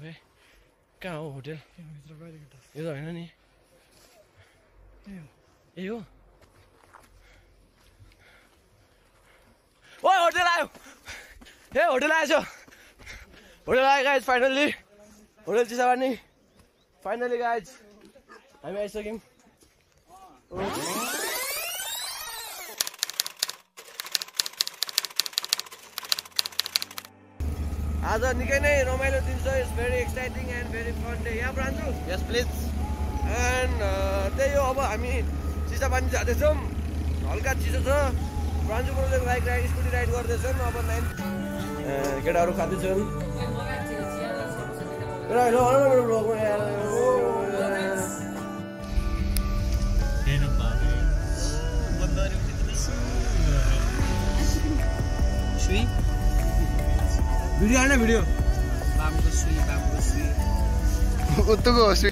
Okay कहाँ हो hotel यो त होइन नि ए हो ओ होटेल आयो ए होटेल आएछ होटेल आयो guys finally hotel Chisapani finally guys हामी आइसक्यौँ आज निकै नै रमाइलो दिन छ it's very exciting and very fun day यहाँ ब्रान्चु यस प्लिज एन्ड त्यही हो अब हामी चिसापानी जाँदैछौँ हल्का चिसो छ ब्रान्चु बोलेको बाइक राइड स्कुटी राइड गर्दैछन् अब नाइन केटाहरू खाँदैछन् केटा भिडियो हाल्न भिडियो बाबुको सुई बाबुको सुई उत्तुको होस्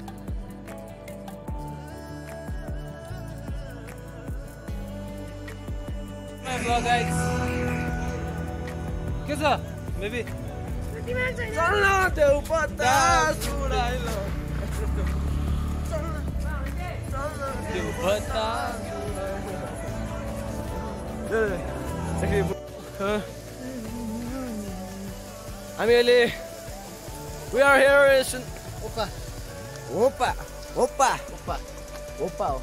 के छ बेबी चल्न एकछिन। अ, हामी अहिले वी आर हियर इज ओपा ओपा ओपा ओपा ओपा हो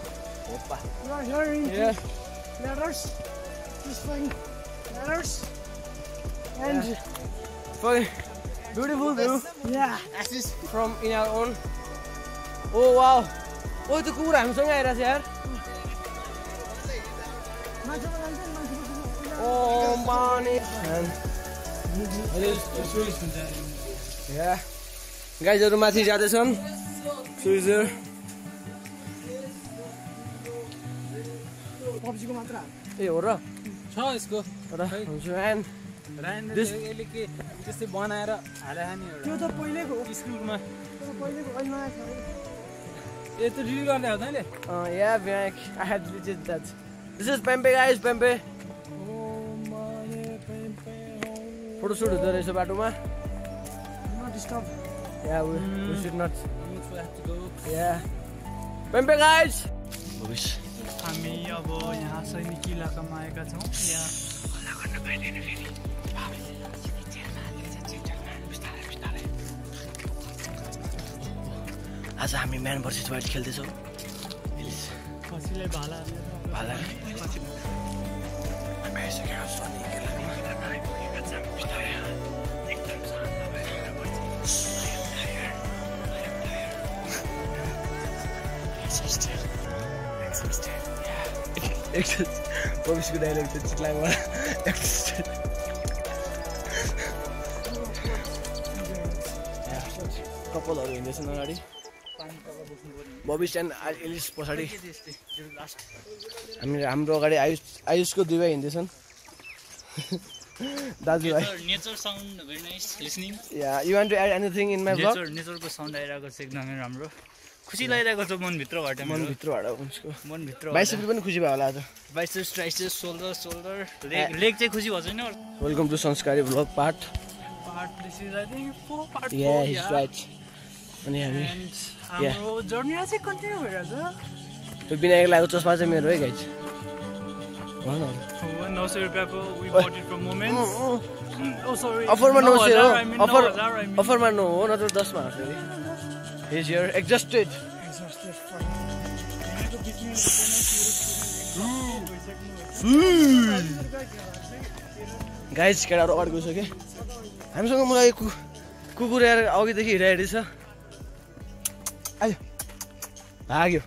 ओपा We are here in Yeah. ladders, just playing ladders, and Funny. Beautiful view yeah, from in our own. Oh wow. ओ त्यो कुकुर हामीसँगै आइरहेको छ यार मान्छेको जान्छ मान्छेको ओ माने या गाइजहरू माथि जाँदैछन् सुइजर पब्जीको मात्र। ए हो र छ यसको। र हुन्छ एन्ड This- यसले के त्यस्तै बनाएर हालेको नि त्यो त पहिलेको स्कुलमा। पहिलेको अहिले नयाँ छ। है। ए त्यो हो त अहिले। Yeah, Bianc, I had deleted that. This is Pempe, photoshoot हुँदो रहेछ बाटोमा. भविष्य हामी अब यहाँ सैनिकी इलाकामा आएका छौँ। यहाँ आज हामी म्यान भर्सेस वाइल्ड खेल्दैछौँ। भाला भाला। भविष्यको चिक्लाङबाट कपालहरू हिँड्दैछन् अगाडि भविष्य एन्ड एलिस पछाडि हामी हाम्रो अगाडि आयुष आयुषको भाइ हिँड्दैछन् दाजुभाइ nature sound very nice listening yeah you want to add anything in my blog nature नेचरको साउन्ड आइरहेको छ एकदमै राम्रो। खुसी लागिरहेको छ मनभित्रबाट मनभित्रबाट उसको। मनभित्र बाइसेप पनि खुसी भयो होला आज। Biceps triceps shoulder shoulder leg leg चाहिँ खुसी भएको छैन? Welcome to Sanskari vlog part part this is I think four part yeah right अनि हामी हाम्रो जर्नी कन्टिन्यू त्यो विनायक लागेको चस्मा चाहिँ मेरो है गाइज भन न। छ सय रुपियाँको वी बट इट फ्रम सरी अफरमा नौ सय हो अफर अफरमा नौ हो नत्र दसमा हो फेरि हिज हियर एक्जस्टेड गाइज केटाहरू अगाडि गइसक्यो हामीसँग मलाई कु कुकुर आएर अघिदेखि हिँडाइरहेको छ आयो भाग्यो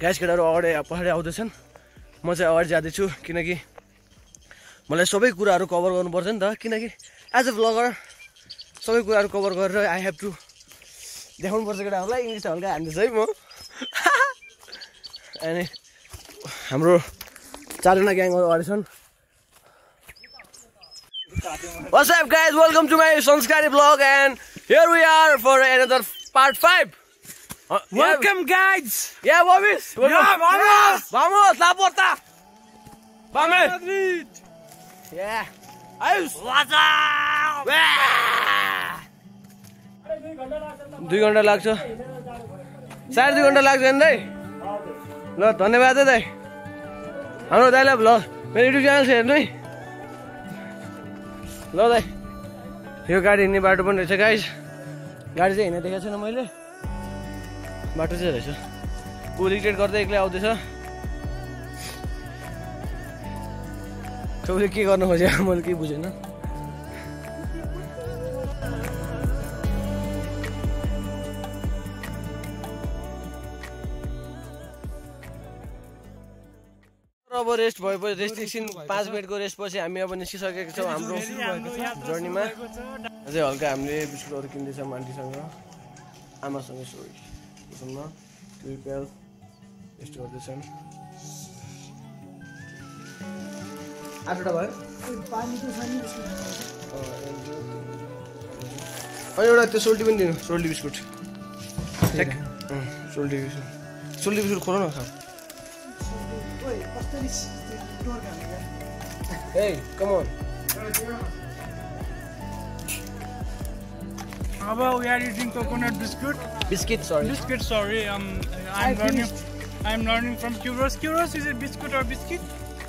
गाइज केटाहरू अगाडि पछाडि आउँदैछन् म चाहिँ अगाडि जाँदैछु किनकि मलाई सबै कुराहरू कभर गर्नुपर्छ नि त किनकि एज अ भ्लगर सबै कुराहरू कभर गरेर आई हेभ टु देखाउनुपर्छ केटाहरूलाई इङ्ग्लिस हल्का हान्दैछ है म अनि हाम्रो चारजना ग्याङहरू guys, welcome to my Sanskari vlog and here we are for another part 5 Uh, yeah, welcome guys vamos! Vamos, la puerta! Vamos! दुई घन्टा लाग्छ। साढे दुई घन्टा लाग्छ नि दाइ। ल धन्यवाद है दाइ। हाम्रो दाइलाई ल मेरो युट्युब च्यानल छ हेर्नु है। ल दाइ यो गाडी हिँड्ने बाटो पनि रहेछ गाइस गाडी चाहिँ हिँड्ने देखाएको छैन मैले। बाटो चाहिँ रहेछ। ऊ रिग्रेट गर्दै एक्लै आउँदैछ। सबैले के गर्नु खोजेको मैले केही बुझेन अब रेस्ट भएपछि रेस्ट एकछिन पाँच मिनटको रेस्ट पछि हामी अब निस्किसकेका छौँ हाम्रो जर्नीमा अझै हल्का हामीले बिस्कुटहरू किन्दैछौँ आन्टीसँग आमासँग त्यसमा ट्युबवेल रेस्ट गर्दैछन्। आठवटा भयो अनि एउटा त्यो सोल्टी पनि दिनु सोल्टी बिस्कुट सोल्टी बिस्कुट सोल्टी बिस्कुट खोल न खा Hey, come on. How about we are eating coconut biscuit? Biscuit, sorry. Biscuit, sorry. Um, I'm learning. I'm learning from Kuros. Kuros is it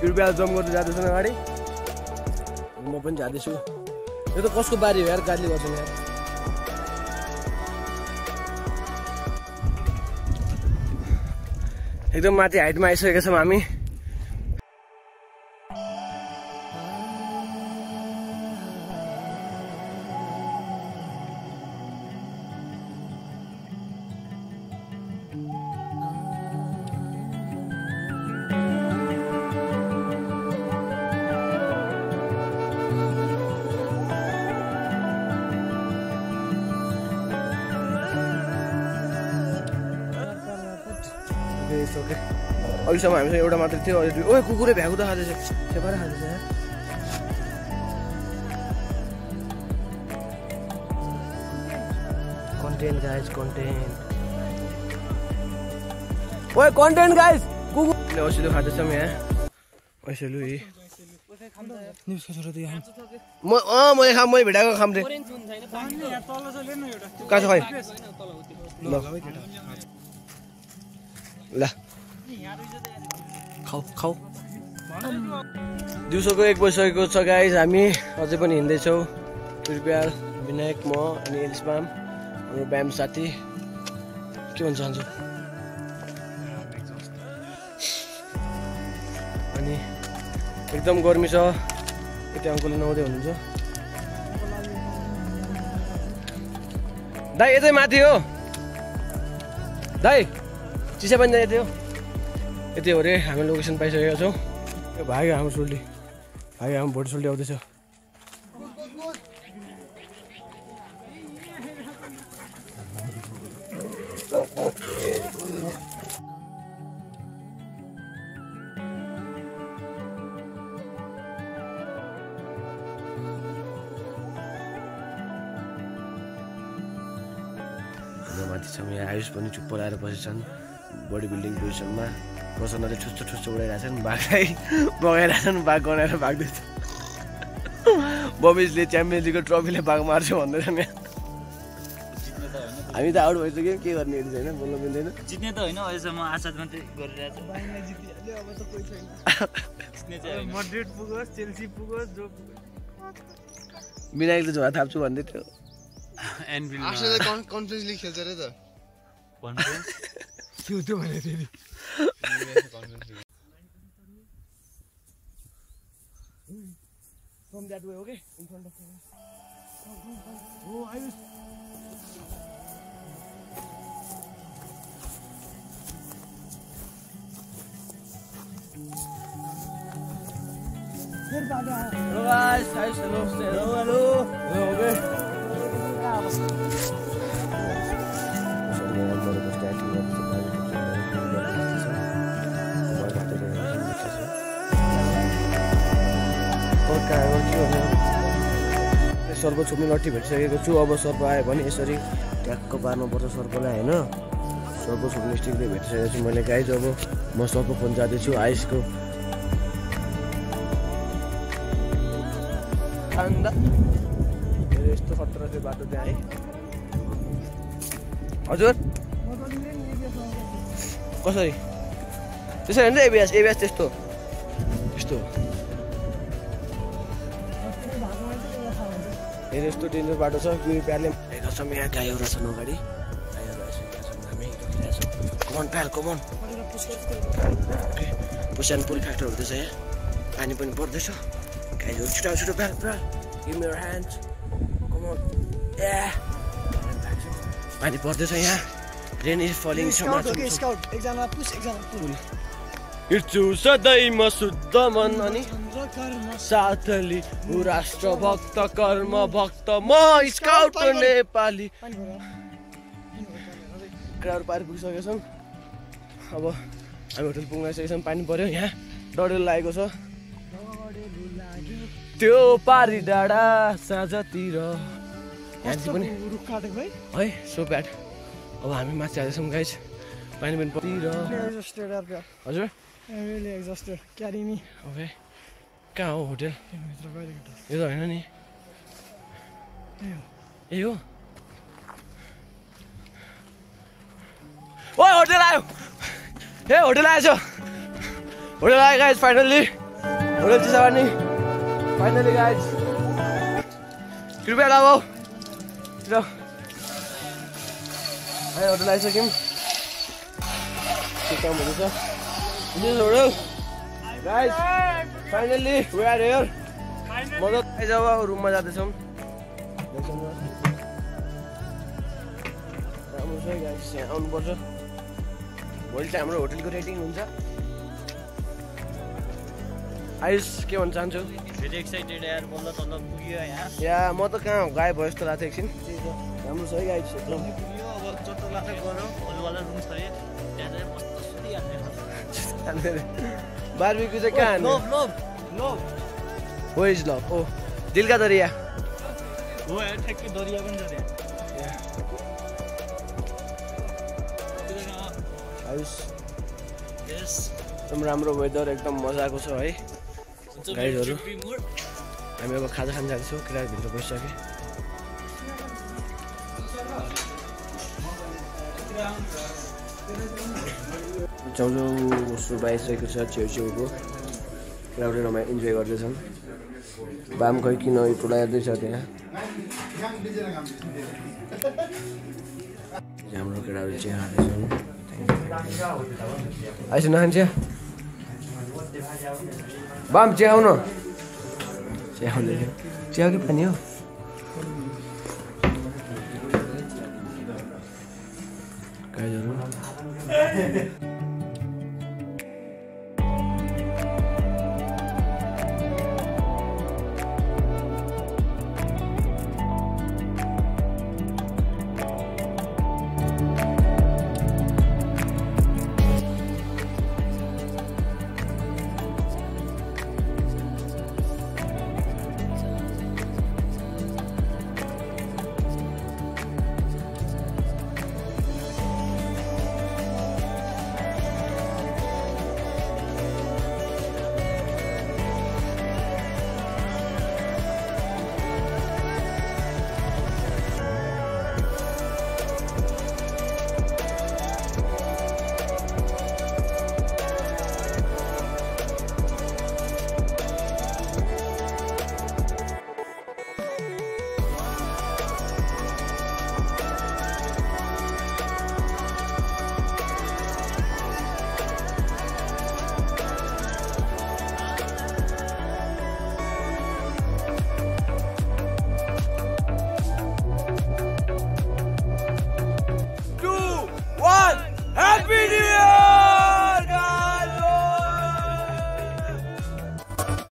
कृपया जम गर्दै जाँदैछन् अगाडि। म पनि जाँदैछु। यो त कसको बारी हो यार गाली गर्छन् यार। एकदम माथि हाइटमा आइसकेका छौँ हामी। ओके अहिलेसम्म हामीसँग एउटा मात्रै थियो अहिले ओ कुकुरै भ्याएको त खाँदैछ। सेपाएर खाँदैछ कन्टेन्ट गाइज कन्टेन्ट ओए कन्टेन्ट गाइज कुकुरले औषधि खाँदैछौँ यहाँ। ऐसेलु यी। म अँ मैले खाम मैले भेटाएको खाम रे। कहाँ छ खै? ल। खाऊ खाऊ। दिउँसोको एक बजिसकेको छ गाइज हामी अझै पनि हिँड्दैछौँ। कृपया विनायक म अनि एलिसमाम हाम्रो ब्याम साथी। के भन्न चाहन्छु अनि एकदम गर्मी छ। यति अङ्कलले नुहाउँदै हुनुहुन्छ। दाइ यतै माथि हो। दाइ चिसा पनि यतै हो। यति हो अरे हामी लोकेसन पाइसकेका छौँ। यो भाग्यो हाम्रो सोल्टी। भाग्यो हाम्रो भोट सोल्टी आउँदैछ। माथि छौँ यहाँ आयुष पनि चुप्प लगाएर बसेछन्। बडी बिल्डिङ पोजिसनमा। प्रसन्नले ठुच्चो ठुच्चो उडाइरहेछन् बाघलाई बगाइरहेछन् बाघ गनाएर भाग्दैछ। बबिजले च्याम्पियन्स लिगको ट्रफीले बाघ मार्छ भन्दैछन् यहाँ हामी त आउट भइसक्यौँ के गर्ने यति छैन बोल्न मिल्दैन। जित्ने त होइन अहिलेसम्म आशा मात्रै गरिरहेको छ। जित्ने चाहिँ होइन। मड्रिड पुगोस् चेल्सी पुगोस् जो पुगोस्। विनायकले झोला थाप्छु भन्दै थियो। एनफिल्डमा कन्फरेन्स लिग खेल्छ अरे त। कन्फरेन्स? त्यो त्यो भनेको थियो नि। From that way, okay? In front of you. Oh, Ayush. Hello guys, hello, hello, hello. Hello, okay? सर्प छुप्ने लट्ठी भेटिसकेको छु। अब सर्प आयो भने यसरी ट्याक्क पार्नुपर्छ सर्पलाई होइन? सर्प छुप्ने स्टिकले भेटिसकेको छु मैले। गाइज अब म सर्प फोन जाँदैछु आइसको मेरो यस्तो खतरा चाहिँ बाटो त्यहाँ है। हजुर? कसरी? त्यसरी होइन एबिएस एबिएस त्यस्तो। त्यस्तो। हेर यस्तो डेन्जर बाटो छ कि प्यारले हेरेको छौँ यहाँ गाईहरू छन् अगाडि गाईहरू आइसकेका छन् छौँ कमन प्याल कमन पुसान पुल फ्याक्टर हुँदैछ यहाँ। पानी पनि पर्दैछ। गाईहरू छिटो छिटो प्याल गिभ मेरो ह्यान्ड कमन ए पानी पर्दैछ यहाँ। रेन इज फलिङ एकजना पुस एकजना पुल हिँड्छु सदैव शुद्ध मन अनि साथली राष्ट्र भक्त कर्म भक्त म स्काउट नेपाली क्राउड पार पुगिसकेका छौँ। अब हामी होटल पुग्न आइसकेका छौँ। पानी पऱ्यो यहाँ। डडेलो लागेको छ। त्यो पारी डाँडा साँझतिर। पनि। है सो ब्याड अब हामी माथि जाँदैछौँ गाइस पानी पनि हजुर। कहाँ हो होटेल यो त होइन नि ए हो ओ होटेल आयो ए होटेल आएछ होटेल आयो guys finally hotel Chisapani finally guys कृपया लाऊ र आयो होटेल आइसक्यौँ के काम हुँदैछ hotel guys finally we are here मजा गाइज अब रुममा जाँदैछौँ राम्रो छ गाइज यहाँ आउनुपर्छ भोलि चाहिँ हाम्रो होटेलको रेटिङ हुन्छ आयुष के भन्न चाहन्छु? एक्साइटेड यार बल्ल तल्ल पुग्यो यहाँ या म त कहाँ गायब भयो जस्तो लाग्थ्यो एकछिन। राम्रो छ है एकदम अब चट्टो गऱ्यो भोलिवाला रुम छ है त्यहाँ चाहिँ मस्त बार्बिक्यू चाहिँ कहाँ लोभ लोभ लोभ हो इज लभ ओ। दिलका दरिया। हो ठ्याक्कै पनि एकदम राम्रो वेदर एकदम मजाको छ है। गाइडहरू हामी अब खाजा खान जाँदैछौँ केटाभित्र बसिसक्यो छेउछेउ सुरु आइसकेको छ छेउछेउको। केटाउले रमाइ इन्जोय गर्दैछन्। बाम खै किन टोला हेर्दैछ त्यहाँ? हाम्रो केटाहरू चिया खाँदैछन् आइस नखान्छ बाम चिया आउन। चिया कि पानी हो। गाईहरू Evet.